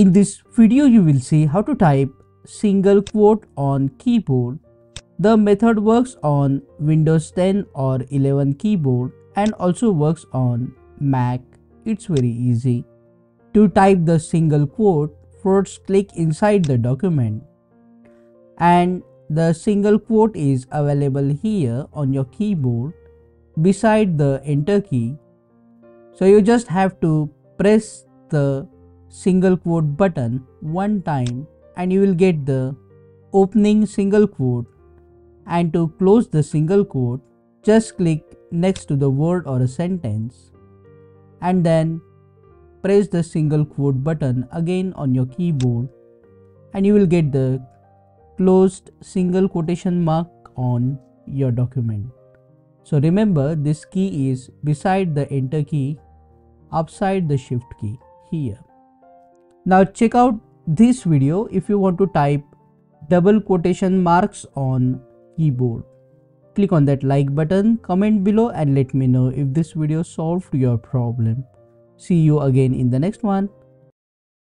In this video you will see how to type single quote on keyboard. The method works on Windows 10 or 11 keyboard and also works on Mac. It's very easy. To type the single quote, first click inside the document and the single quote is available here on your keyboard beside the enter key. So you just have to press the single quote button one time and you will get the opening single quote and to close the single quote just click next to the word or a sentence and then press the single quote button again on your keyboard and you will get the closed single quotation mark on your document. So remember this key is beside the enter key upside the shift key here. Now check out this video if you want to type double quotation marks on keyboard. Click on that like button, comment below and let me know if this video solved your problem. See you again in the next one.